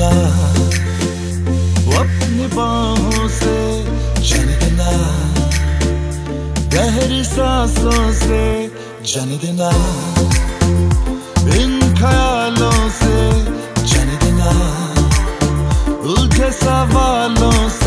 देना अपनी बाहों से जन देना। गहरी सांसों से जन देना। इन ख्यालों से जन देना। उलझे सवालों से